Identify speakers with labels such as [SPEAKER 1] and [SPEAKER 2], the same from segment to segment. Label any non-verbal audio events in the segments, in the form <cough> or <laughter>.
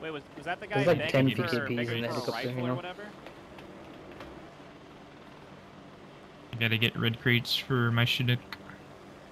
[SPEAKER 1] Wait, was, was that the guy
[SPEAKER 2] There's like 10 PKPs
[SPEAKER 3] in the
[SPEAKER 2] helicopter,
[SPEAKER 1] rifle
[SPEAKER 2] you
[SPEAKER 1] or
[SPEAKER 2] know?
[SPEAKER 1] whatever?
[SPEAKER 3] I gotta get red crates for my Chinook.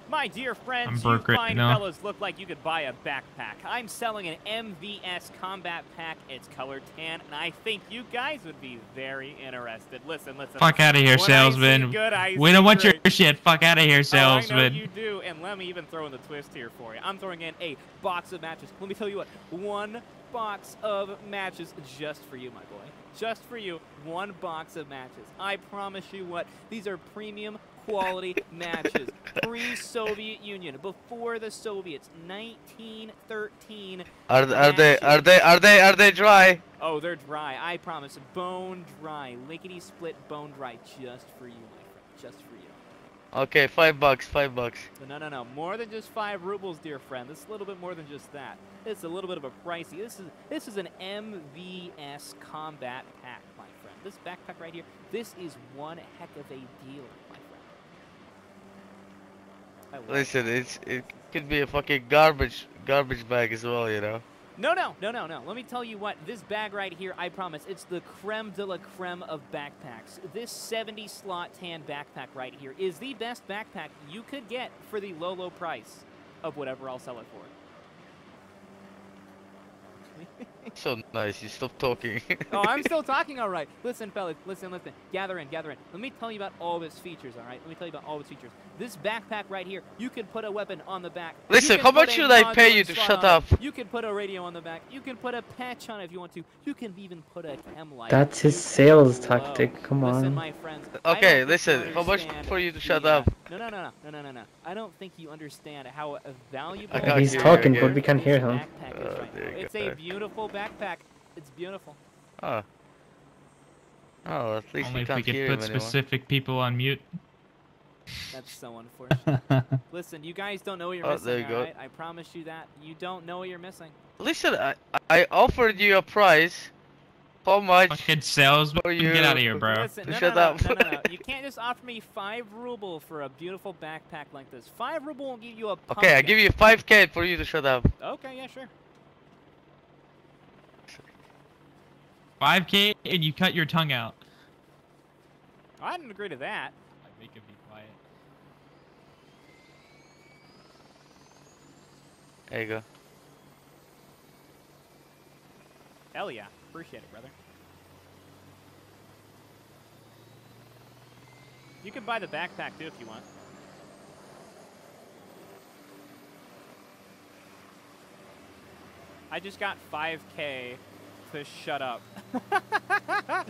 [SPEAKER 1] My dear friends, you
[SPEAKER 3] right
[SPEAKER 1] fine
[SPEAKER 3] now.
[SPEAKER 1] fellas look like you could buy a backpack. I'm selling an MVS combat pack. It's color tan, and I think you guys would be very interested. Listen, listen.
[SPEAKER 3] Fuck out of here,
[SPEAKER 1] When I see
[SPEAKER 3] salesman.
[SPEAKER 1] good,
[SPEAKER 3] We don't want your shit. Fuck out of here,
[SPEAKER 1] Oh, I know you do, and let me even throw in the twist here for you. I'm throwing in a box of matches. Let me tell you what, one box of matches just for you, my boy. Just for you, one box of matches. I promise you what, these are premium quality matches. Pre-Soviet Union, before the Soviets, 1913.
[SPEAKER 4] Are th- are they are they are they are they dry?
[SPEAKER 1] Oh, they're dry. I promise. Bone dry. Lickety split bone dry just for you, my friend. Just for you.
[SPEAKER 4] Okay, five bucks, five bucks.
[SPEAKER 1] No, no, no. More than just five rubles, dear friend. This is a little bit more than just that. It's a little bit of a pricey. This is this is an MVS combat pack, my friend. This backpack right here. This is one heck of a deal, my friend. I love
[SPEAKER 4] Listen,
[SPEAKER 1] it.
[SPEAKER 4] it's it could be a fucking garbage garbage bag as well, you know.
[SPEAKER 1] No, no, no, no, no. Let me tell you what. This bag right here, I promise, it's the creme de la creme of backpacks. This 70 slot tan backpack right here is the best backpack you could get for the low, low price of whatever I'll sell it for.
[SPEAKER 4] So nice. You stop talking. <laughs>
[SPEAKER 1] oh, I'm still talking all right. <laughs> Listen, fellas, listen, listen. Gather in, gather in. Let me tell you about all of its features, all right? Let me tell you about all of its features. This backpack right here, you can put a weapon on the back.
[SPEAKER 4] Listen, how much should I pay you to
[SPEAKER 1] slot
[SPEAKER 4] shut
[SPEAKER 1] on
[SPEAKER 4] up?
[SPEAKER 1] You can put a radio on the back. You can put a patch on if you want to. You can even put a chem light.
[SPEAKER 2] That's his sales
[SPEAKER 1] glow.
[SPEAKER 2] tactic, come
[SPEAKER 1] Listen,
[SPEAKER 2] on.
[SPEAKER 1] my friends.
[SPEAKER 4] Okay, listen, how much for you to shut
[SPEAKER 1] uh,
[SPEAKER 4] up?
[SPEAKER 1] No, no, no, no, no, no, no, no. I don't think you understand how valuable.
[SPEAKER 4] I
[SPEAKER 2] Yeah,
[SPEAKER 4] can't
[SPEAKER 2] he's talking, but we can't hear him.
[SPEAKER 4] Oh,
[SPEAKER 1] right. It's a
[SPEAKER 4] God.
[SPEAKER 1] Beautiful backpack. It's beautiful.
[SPEAKER 4] Oh. Oh, at least
[SPEAKER 3] Only
[SPEAKER 4] we
[SPEAKER 3] if we
[SPEAKER 4] can't
[SPEAKER 3] could
[SPEAKER 4] hear
[SPEAKER 3] put specific people on mute.
[SPEAKER 1] That's so unfortunate. <laughs> Listen, you guys don't know what you're
[SPEAKER 4] Oh,
[SPEAKER 1] missing,
[SPEAKER 4] there you go.
[SPEAKER 1] alright? I promise you that. You don't know what you're missing.
[SPEAKER 4] Listen, I I offered you a price. How much?
[SPEAKER 3] Fucking salesman,
[SPEAKER 4] For
[SPEAKER 3] get out of here, bro.
[SPEAKER 1] Listen, no,
[SPEAKER 4] Shut
[SPEAKER 1] no,
[SPEAKER 4] up.
[SPEAKER 1] no, no, no, no. <laughs> You can't just offer me five ruble for a beautiful backpack like this. Five ruble won't give you a
[SPEAKER 4] Okay, I
[SPEAKER 1] pumpkin.
[SPEAKER 4] give you 5k for you to shut up.
[SPEAKER 1] Okay, yeah, sure.
[SPEAKER 3] 5k and you cut your tongue out.
[SPEAKER 1] I didn't agree to that.
[SPEAKER 3] I make him be quiet.
[SPEAKER 4] There you go.
[SPEAKER 1] Hell yeah. Appreciate it, brother. You can buy the backpack too if you want. I just got 5k to shut up. <laughs>